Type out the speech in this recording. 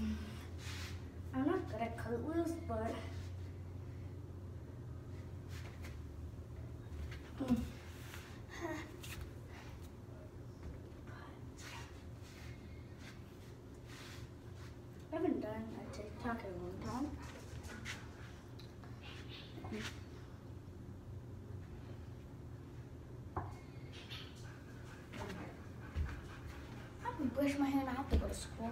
Mm. I'm not good at cartwheels, but. Mm. I haven't done a TikTok in a long time. I have brush my hair and I have to go to school.